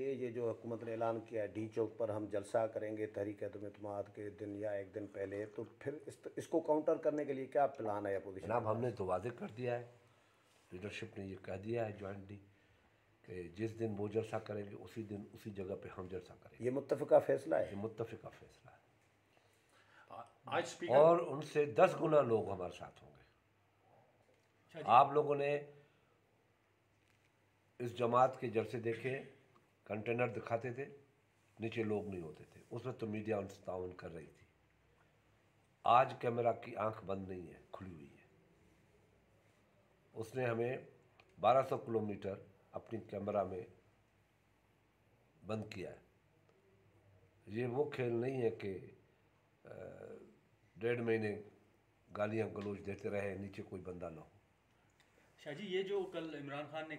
लिए ये जो हुकूमत ने ऐलान किया है डी चौक पर हम जलसा करेंगे तहरीक अदम के दिन या एक दिन पहले तो फिर इस, इसको काउंटर करने के लिए क्या प्लान है अपोजिशन जनाब हमने तो वादे कर दिया है। लीडरशिप ने ये कह दिया है जॉइंटली कि जिस दिन वो जलसा करेंगे उसी दिन उसी जगह पे हम जलसा करेंगे। ये मुतफ़ा फैसला है? ये मुत्तफ़िका फैसला है। आज और उनसे दस गुना लोग हमारे साथ होंगे। अच्छा आप लोगों ने इस जमात के जलसे देखे कंटेनर दिखाते थे, नीचे लोग नहीं होते थे। उसमें तो मीडिया उनसे ताउन कर रही थी। आज कैमरा की आँख बंद नहीं है, खुली हुई है। उसने हमें 1200 किलोमीटर अपनी कैमरा में बंद किया है। ये वो खेल नहीं है कि डेढ़ महीने गालियाँ गलोच देते रहे, नीचे कोई बंदा ना हो। शाह जी, ये जो कल इमरान खान ने